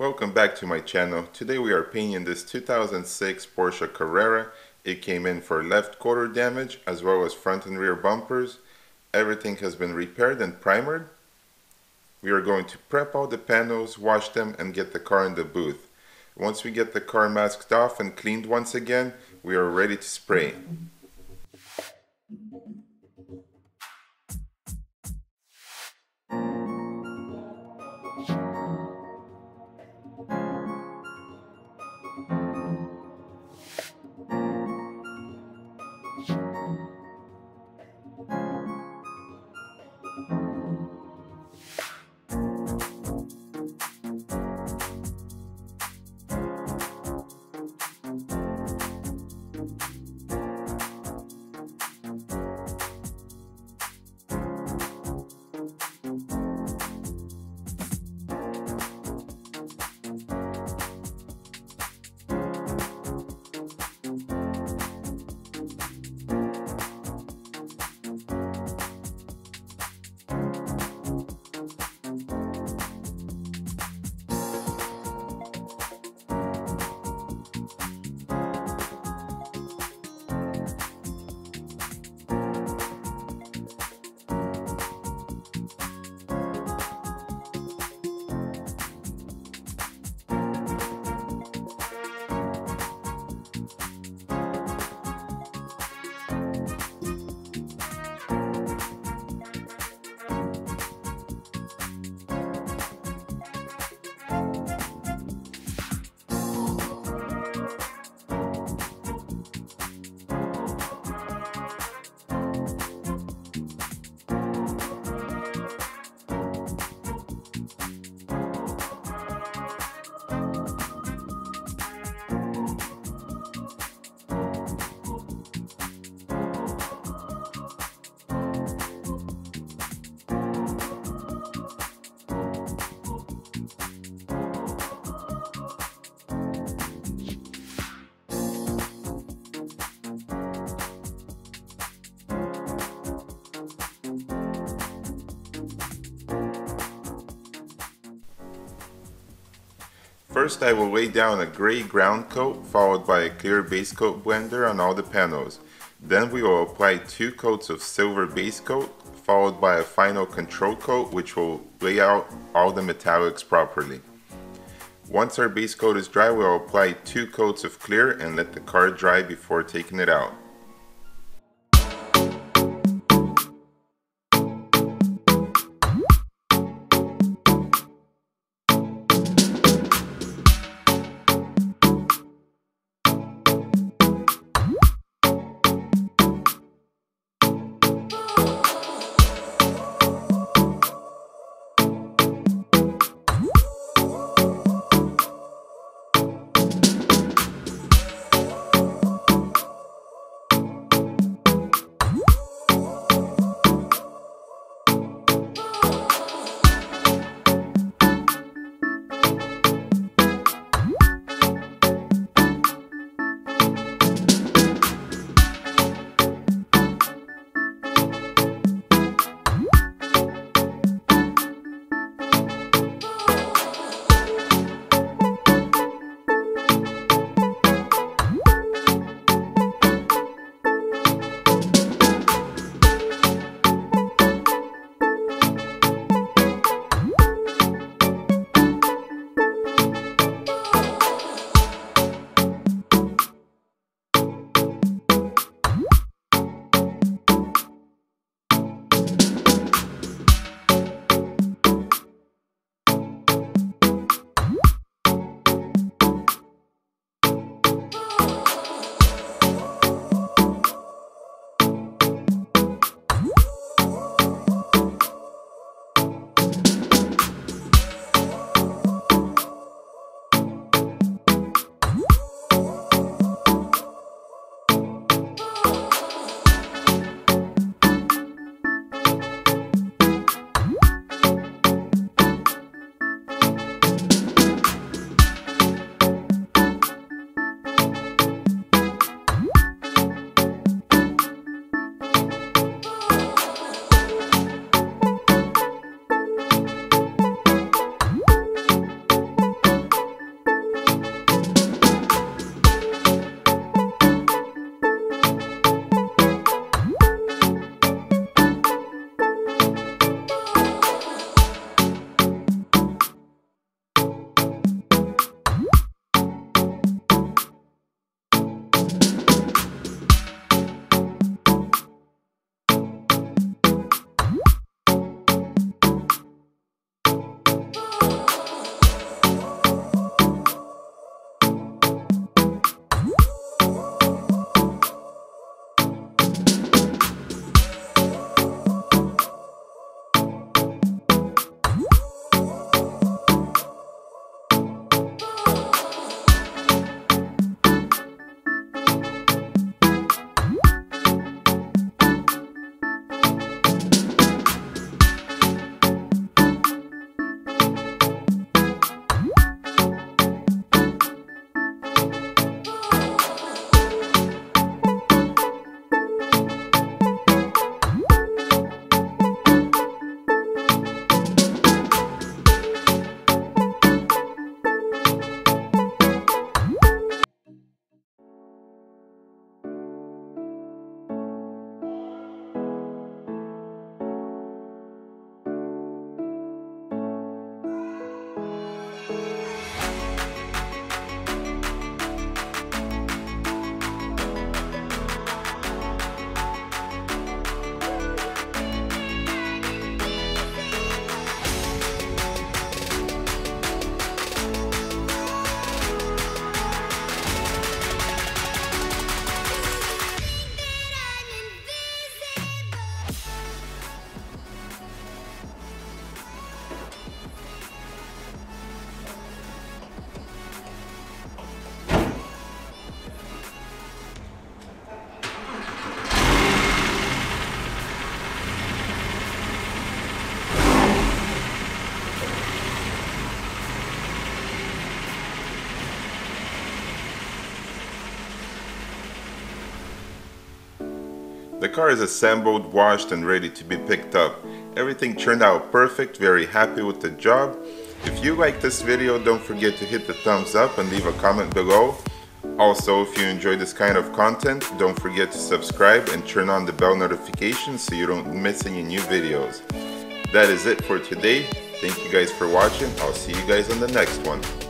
Welcome back to my channel. Today we are painting this 2006 Porsche Carrera. It came in for left quarter damage as well as front and rear bumpers. Everything has been repaired and primered. We are going to prep all the panels, wash them and get the car in the booth. Once we get the car masked off and cleaned once again, we are ready to spray. First I will lay down a gray ground coat followed by a clear base coat blender on all the panels. Then we will apply two coats of silver base coat followed by a final control coat which will lay out all the metallics properly. Once our base coat is dry, we'll apply two coats of clear and let the car dry before taking it out. Car is assembled, washed and ready to be picked up. Everything turned out perfect, very happy with the job. If you like this video, don't forget to hit the thumbs up and leave a comment below. Also, if you enjoy this kind of content, don't forget to subscribe and turn on the bell notifications so you don't miss any new videos. That is it for today. Thank you guys for watching. I'll see you guys on the next one.